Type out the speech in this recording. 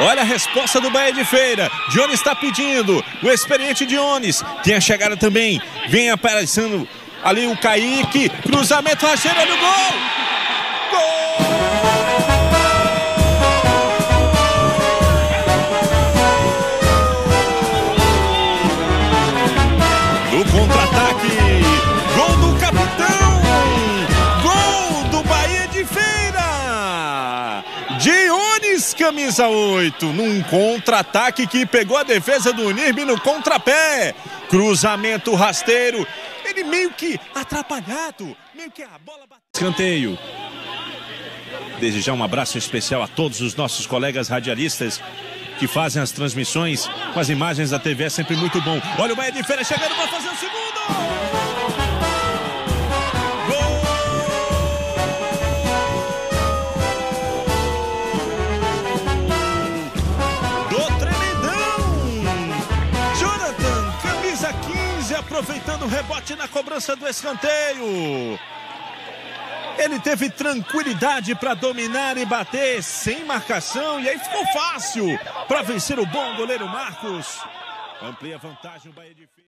Olha a resposta do Bahia de Feira. Dionis está pedindo. O experiente Dionis. Tem a chegada também. Vem aparecendo ali o Kaique. Cruzamento rasteiro. Olha o gol. Gol! Camisa 8. Num contra-ataque que pegou a defesa do Unirbe no contrapé. Cruzamento rasteiro. Ele meio que atrapalhado. Meio que a bola bateu. Escanteio. Desejar um abraço especial a todos os nossos colegas radialistas que fazem as transmissões com as imagens da TV. É sempre muito bom. Olha o Bahia de Feira chegando para fazer o segundo. Camisa 15, aproveitando o rebote na cobrança do escanteio. Ele teve tranquilidade para dominar e bater sem marcação e aí ficou fácil para vencer o bom goleiro Marcos. Amplia vantagem o Bahia de.